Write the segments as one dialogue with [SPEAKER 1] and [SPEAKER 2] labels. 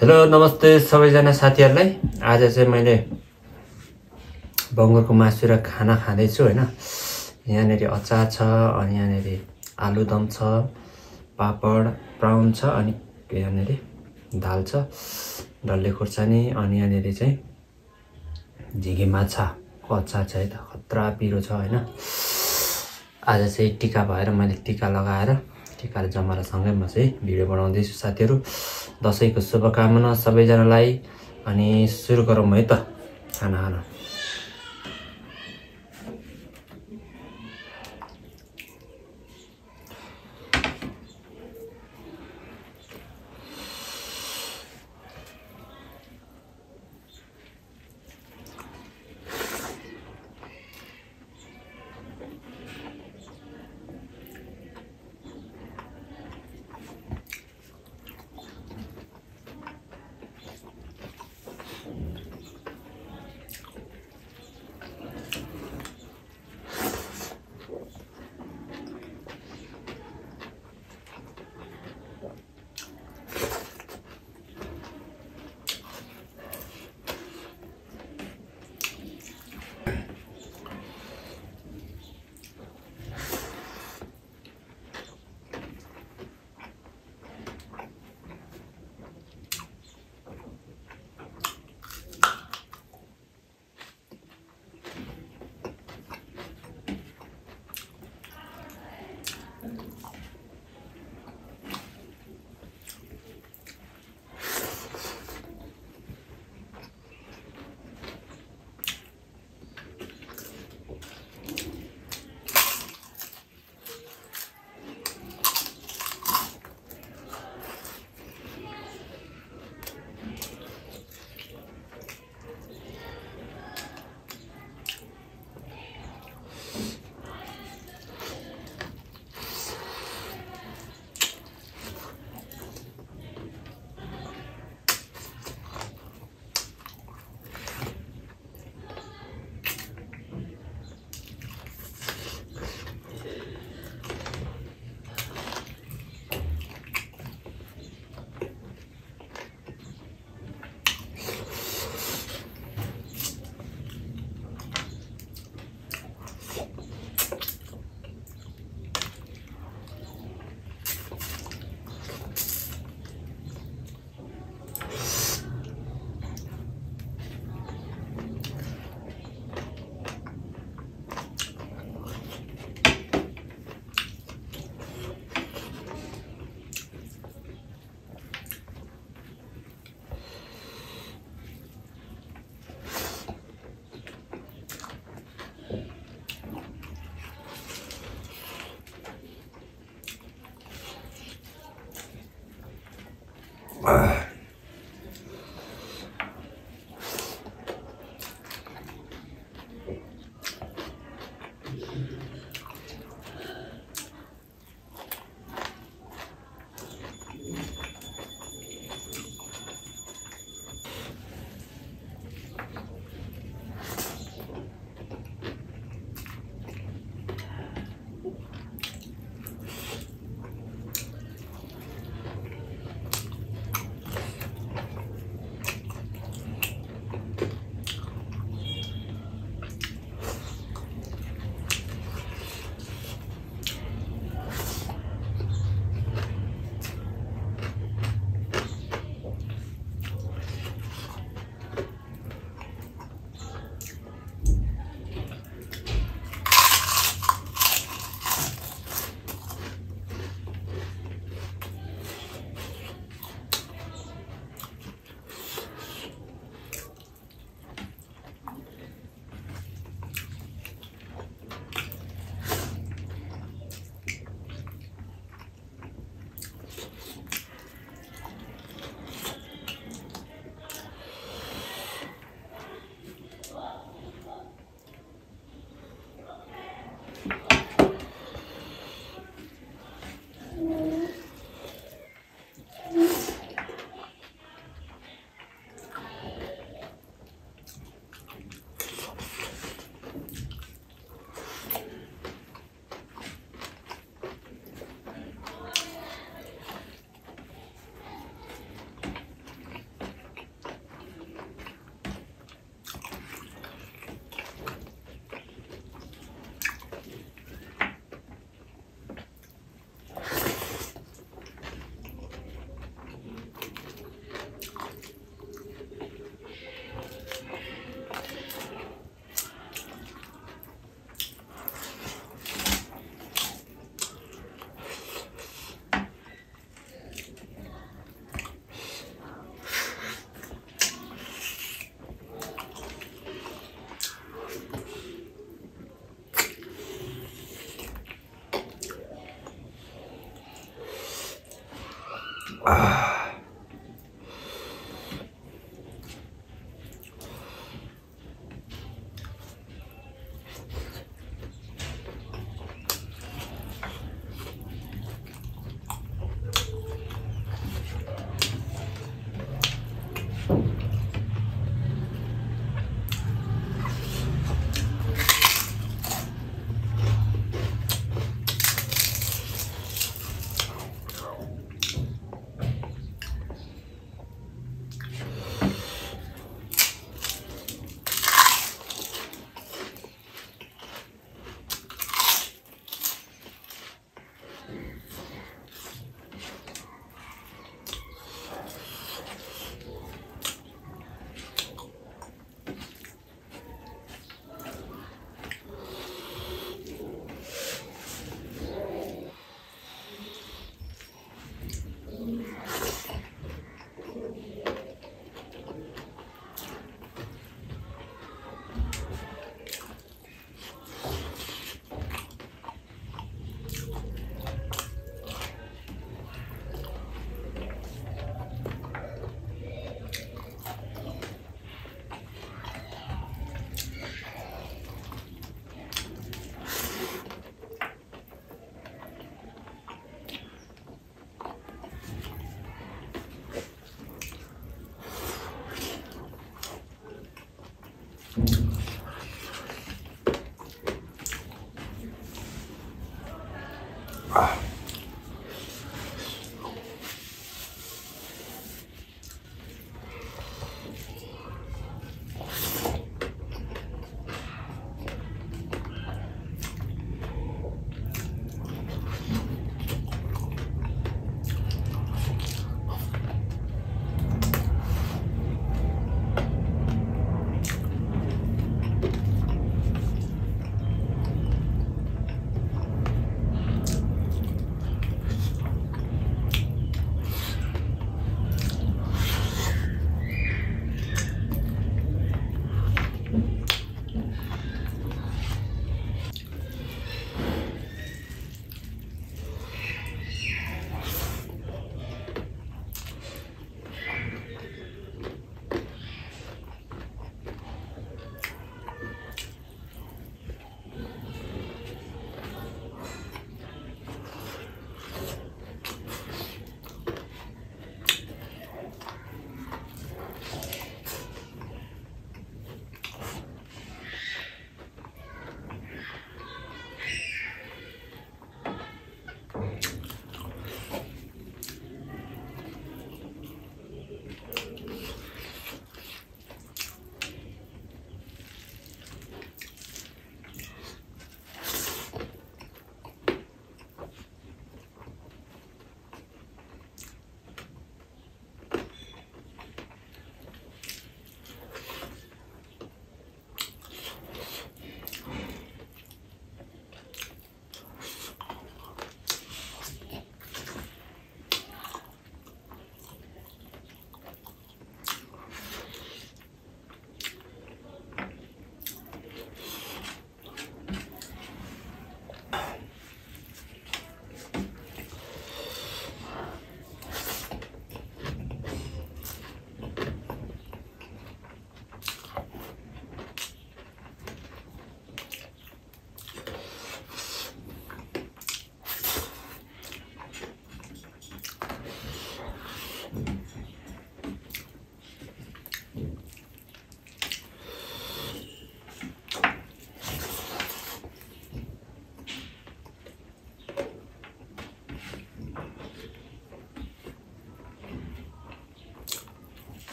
[SPEAKER 1] Hello नमस्ते सबैजना साथीहरूलाई। आज चाहिँ मैले बङ्गुरको मासु र खाना खाँदैछु होइन? यहाँनिर अचार छ अनि यहाँनिर आलुदम छ पापड प्राउन छ अनि यहाँनिर दाल छ डल्ले खुर्सानी अनि यहाँनिर चाहिँ झिँगे माछाको अचार छ है त? खतरा पिरो छ होइन? आज चाहिँ टिका भएर मैले टिका लगाएर टिका जमरासँगै म चाहिँ भिडियो बनाउँदैछु साथीहरू। दसैँको शुभकामना सबैजनालाई अनि सुरु गरौँ है त। खाना खान।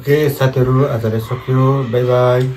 [SPEAKER 2] ओके साथीहरू आजलाई सक्यो। Bye bye.